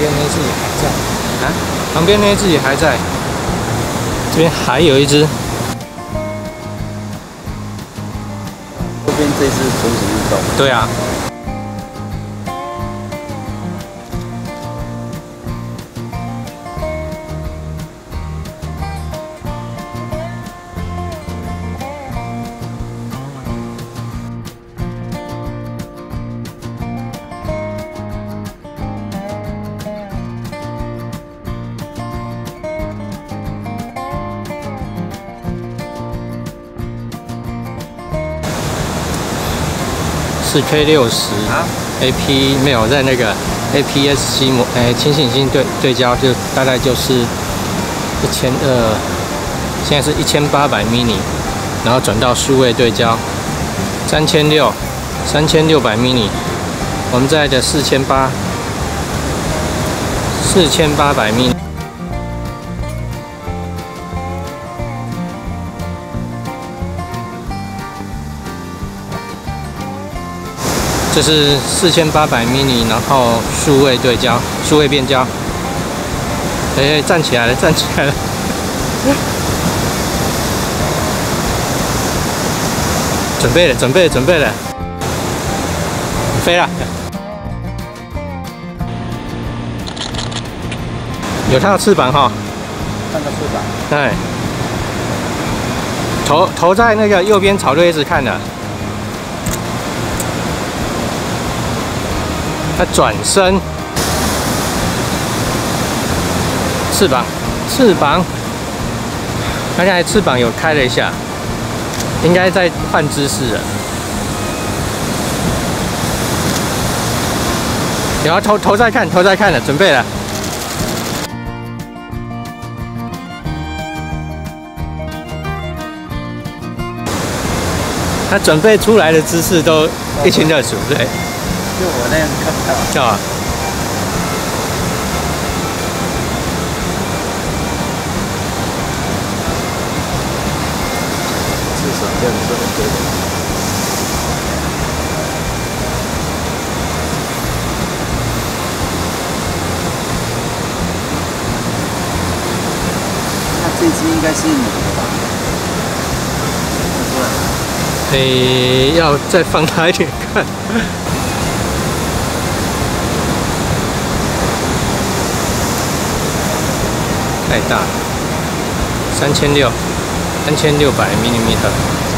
边那只也还在啊，旁边那只也还在，这边还有一只。这边这只从此运动。对啊。四 K 六十，AP 没有在那个 APS-C 模，哎，清醒性对对焦就大概就是一千二，现在是一千八百 mini，然后转到数位对焦，三千六，三千六百 mini，我们在的四千八，四千八百 mini。这是四千八百 mini，然后数位对焦，数位变焦。哎，站起来了，站起来了！准备了，准备了，准备了，飞了！有它的翅膀哈，看到翅膀。对，头头在那个右边草堆子看的。它转身，翅膀，翅膀，它刚才翅膀有开了一下，应该在换姿势了。然后头头在看，头在看了，准备了。它准备出来的姿势都一清二楚，对。就我那样看不到。啊。至少这样说的对。那这只应该是你的吧？诶，要再放大一点看。太大，三千六，三千六百 millimeter。